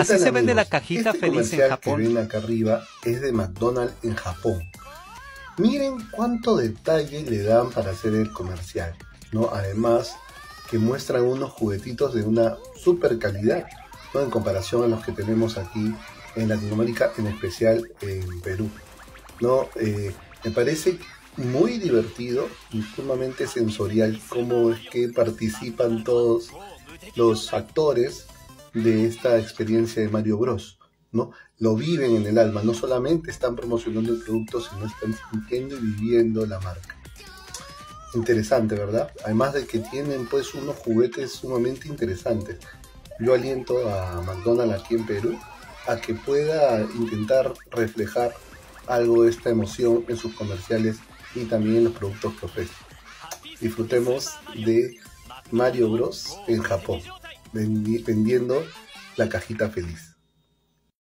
Así se vende la cajita este feliz en Japón. que ven acá arriba es de McDonald's en Japón. Miren cuánto detalle le dan para hacer el comercial, ¿no? Además que muestran unos juguetitos de una super calidad, ¿no? En comparación a los que tenemos aquí en Latinoamérica, en especial en Perú, ¿no? Eh, me parece muy divertido y sumamente sensorial cómo es que participan todos los actores de esta experiencia de Mario Bros. ¿no? Lo viven en el alma, no solamente están promocionando el producto, sino están sintiendo y viviendo la marca. Interesante, ¿verdad? Además de que tienen pues unos juguetes sumamente interesantes. Yo aliento a McDonald's aquí en Perú a que pueda intentar reflejar algo de esta emoción en sus comerciales y también en los productos que. Disfrutemos de Mario Bros en Japón, vendiendo la cajita feliz.